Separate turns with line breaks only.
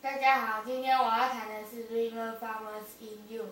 大家好，今天我要弹的是《River Farmers in You》。